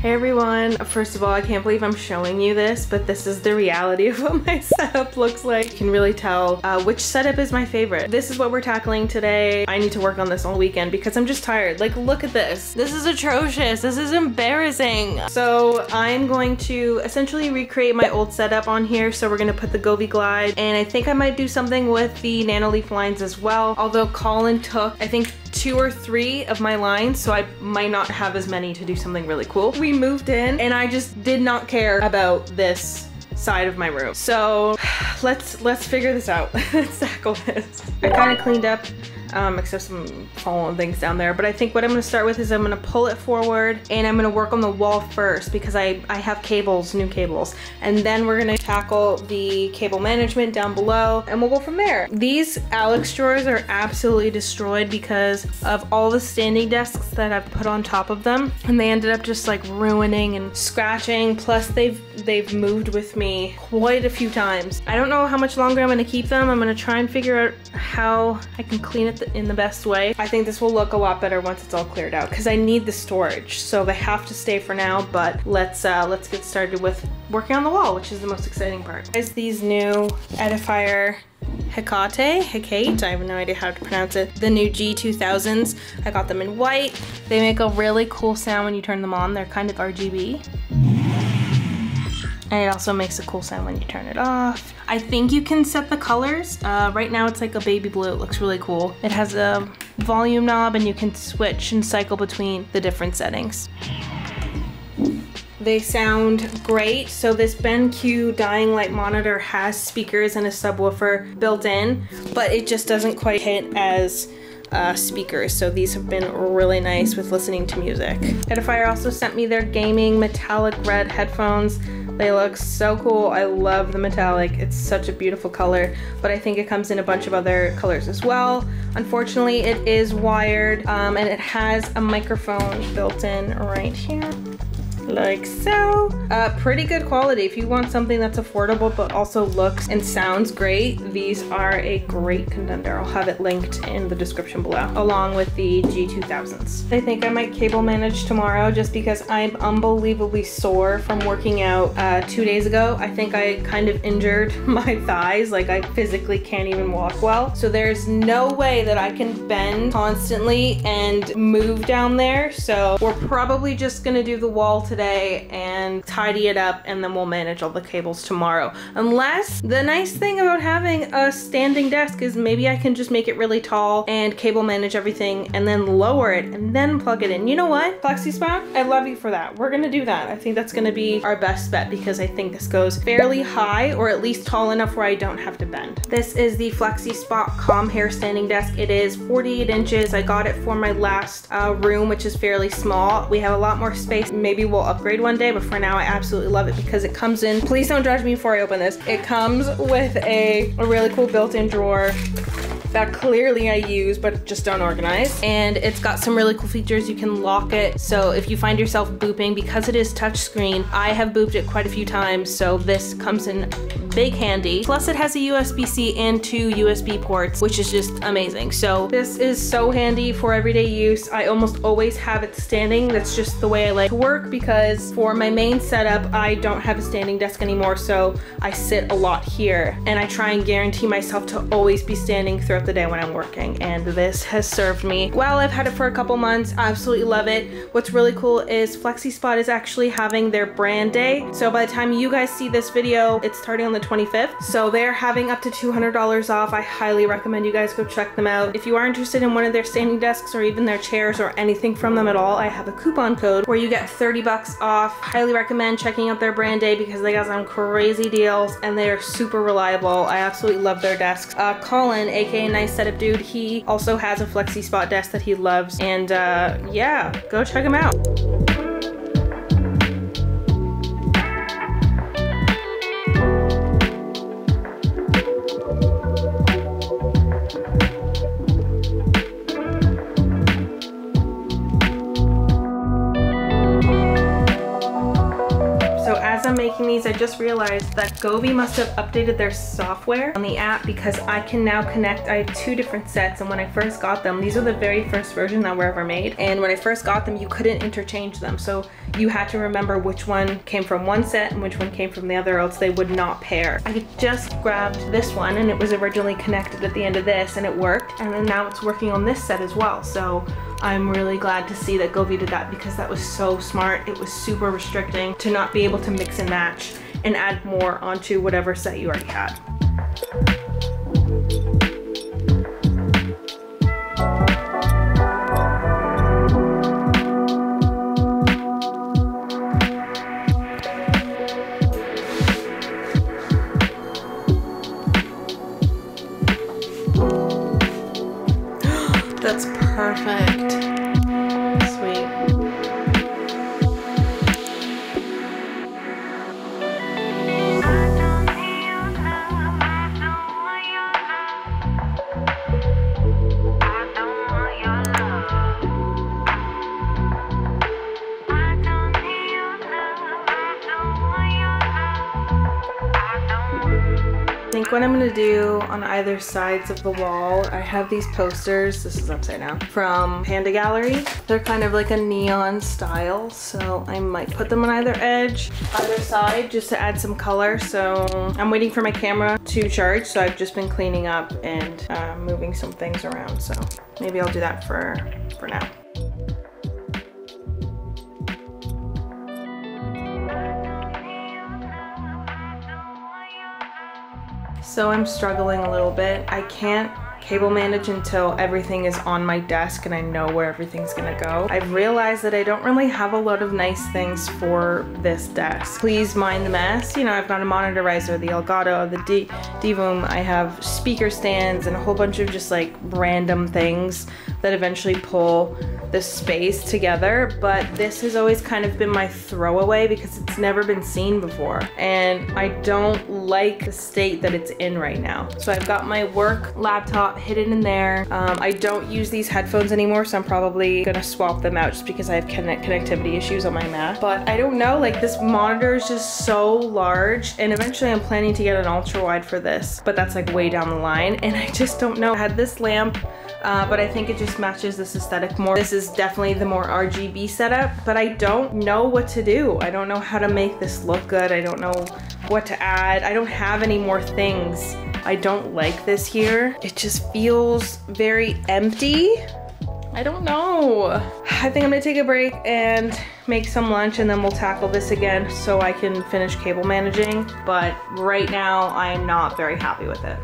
Hey everyone. First of all, I can't believe I'm showing you this, but this is the reality of what my setup looks like. You can really tell uh, which setup is my favorite. This is what we're tackling today. I need to work on this all weekend because I'm just tired. Like, look at this. This is atrocious. This is embarrassing. So I'm going to essentially recreate my old setup on here. So we're gonna put the Govee Glide and I think I might do something with the Nanoleaf lines as well. Although Colin took, I think two or three of my lines, so I might not have as many to do something really cool. We moved in and I just did not care about this side of my room. So let's let's figure this out. let's tackle this. I kind of cleaned up um, except some fallen things down there. But I think what I'm gonna start with is I'm gonna pull it forward and I'm gonna work on the wall first because I, I have cables, new cables. And then we're gonna tackle the cable management down below and we'll go from there. These Alex drawers are absolutely destroyed because of all the standing desks that I've put on top of them. And they ended up just like ruining and scratching. Plus they've, they've moved with me quite a few times. I don't know how much longer I'm gonna keep them. I'm gonna try and figure out how I can clean it in the best way. I think this will look a lot better once it's all cleared out because I need the storage. So they have to stay for now, but let's uh, let's get started with working on the wall, which is the most exciting part. Is these new Edifier Hecate, Hecate, I have no idea how to pronounce it. The new G2000s, I got them in white. They make a really cool sound when you turn them on. They're kind of RGB. And it also makes a cool sound when you turn it off. I think you can set the colors. Uh, right now it's like a baby blue. It looks really cool. It has a volume knob and you can switch and cycle between the different settings. They sound great. So this BenQ dying light monitor has speakers and a subwoofer built in, but it just doesn't quite hit as uh, speakers. So these have been really nice with listening to music. Edifier also sent me their gaming metallic red headphones. They look so cool. I love the metallic. It's such a beautiful color, but I think it comes in a bunch of other colors as well. Unfortunately, it is wired um, and it has a microphone built in right here like so. Uh, pretty good quality. If you want something that's affordable but also looks and sounds great, these are a great contender. I'll have it linked in the description below, along with the G2000s. I think I might cable manage tomorrow just because I'm unbelievably sore from working out uh, two days ago. I think I kind of injured my thighs, like I physically can't even walk well. So there's no way that I can bend constantly and move down there. So we're probably just gonna do the wall today today and tidy it up and then we'll manage all the cables tomorrow. Unless the nice thing about having a standing desk is maybe I can just make it really tall and cable manage everything and then lower it and then plug it in. You know what? FlexiSpot, I love you for that. We're gonna do that. I think that's gonna be our best bet because I think this goes fairly high or at least tall enough where I don't have to bend. This is the FlexiSpot Comhar standing desk. It is 48 inches. I got it for my last uh, room, which is fairly small. We have a lot more space. Maybe we'll upgrade one day, but for now I absolutely love it because it comes in, please don't judge me before I open this. It comes with a, a really cool built-in drawer that clearly I use but just don't organize. And it's got some really cool features. You can lock it. So if you find yourself booping, because it is touchscreen, I have booped it quite a few times. So this comes in big handy. Plus it has a USB-C and two USB ports, which is just amazing. So this is so handy for everyday use. I almost always have it standing. That's just the way I like to work because for my main setup, I don't have a standing desk anymore. So I sit a lot here and I try and guarantee myself to always be standing throughout the day when I'm working and this has served me well. I've had it for a couple months. I absolutely love it. What's really cool is FlexiSpot is actually having their brand day. So by the time you guys see this video, it's starting on the 25th. So they're having up to $200 off. I highly recommend you guys go check them out. If you are interested in one of their standing desks or even their chairs or anything from them at all, I have a coupon code where you get 30 bucks off. Highly recommend checking out their brand day because they got some crazy deals and they are super reliable. I absolutely love their desks. Uh, Colin, aka nice setup dude. He also has a FlexiSpot desk that he loves. And uh, yeah, go check him out. Realized that Govee must have updated their software on the app because I can now connect. I have two different sets and when I first got them, these are the very first version that were ever made. And when I first got them, you couldn't interchange them. So you had to remember which one came from one set and which one came from the other, else they would not pair. I just grabbed this one and it was originally connected at the end of this and it worked. And then now it's working on this set as well. So I'm really glad to see that Govee did that because that was so smart. It was super restricting to not be able to mix and match and add more onto whatever set you already had. That's perfect. What I'm gonna do on either sides of the wall, I have these posters, this is upside down, from Panda Gallery. They're kind of like a neon style, so I might put them on either edge, either side, just to add some color. So I'm waiting for my camera to charge, so I've just been cleaning up and uh, moving some things around. So maybe I'll do that for, for now. So I'm struggling a little bit. I can't cable manage until everything is on my desk and I know where everything's gonna go. I've realized that I don't really have a lot of nice things for this desk. Please mind the mess. You know, I've got a monitorizer, the Elgato, the D Divoom. I have speaker stands and a whole bunch of just like random things that eventually pull the space together. But this has always kind of been my throwaway because it's never been seen before. And I don't like the state that it's in right now. So I've got my work laptop hidden in there. Um, I don't use these headphones anymore, so I'm probably gonna swap them out just because I have connect connectivity issues on my Mac. But I don't know, like this monitor is just so large and eventually I'm planning to get an ultra wide for this, but that's like way down the line. And I just don't know. I had this lamp, uh, but I think it just matches this aesthetic more. This is definitely the more RGB setup, but I don't know what to do. I don't know how to make this look good. I don't know what to add. I don't have any more things. I don't like this here. It just feels very empty. I don't know. I think I'm gonna take a break and make some lunch and then we'll tackle this again so I can finish cable managing. But right now, I'm not very happy with it.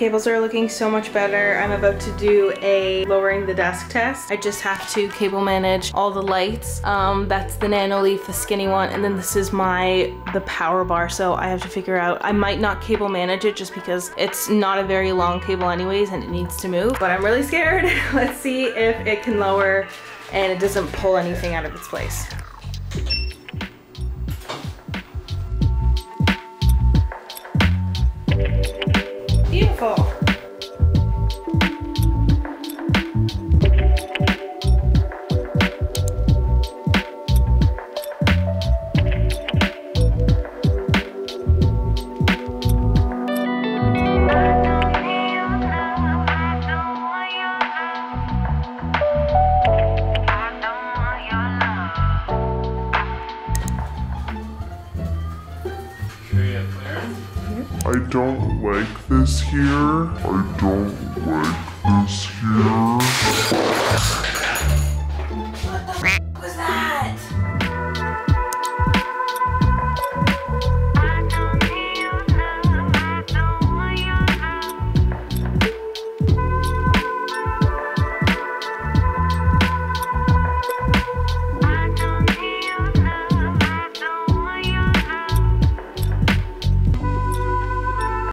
Cables are looking so much better. I'm about to do a lowering the desk test. I just have to cable manage all the lights. Um, that's the Nanoleaf, the skinny one, and then this is my, the power bar. So I have to figure out, I might not cable manage it just because it's not a very long cable anyways and it needs to move, but I'm really scared. Let's see if it can lower and it doesn't pull anything out of its place. Beautiful. I don't like this here. I don't like this here.